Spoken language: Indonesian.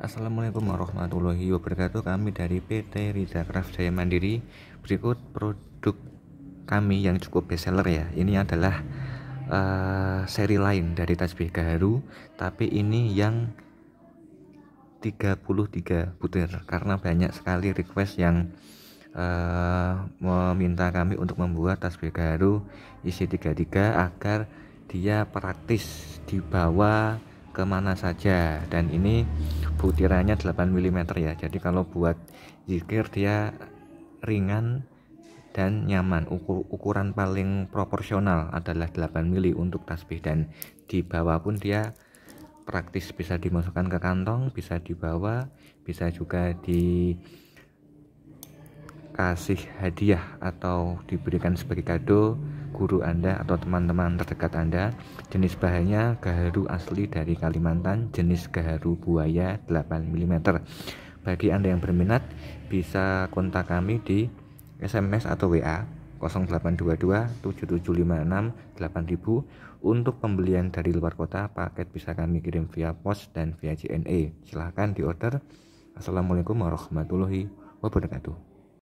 Assalamualaikum warahmatullahi wabarakatuh. Kami dari PT Rida Craft Jaya Mandiri. Berikut produk kami yang cukup bestseller ya. Ini adalah uh, seri lain dari tasbih gaharu Tapi ini yang 33 butir. Karena banyak sekali request yang uh, meminta kami untuk membuat tasbih gaharu isi 33 agar dia praktis dibawa ke mana saja. Dan ini butirannya 8 mm ya. Jadi kalau buat zikir dia ringan dan nyaman. Ukur, ukuran paling proporsional adalah 8 mm untuk tasbih. Dan di bawah pun dia praktis. Bisa dimasukkan ke kantong bisa dibawa bisa juga di kasih hadiah atau diberikan sebagai kado guru Anda atau teman-teman terdekat Anda. Jenis bahannya gaharu asli dari Kalimantan, jenis gaharu buaya 8 mm. Bagi Anda yang berminat, bisa kontak kami di SMS atau WA 0822 7756 8000 untuk pembelian dari luar kota paket bisa kami kirim via pos dan via JNE silahkan diorder Assalamualaikum warahmatullahi wabarakatuh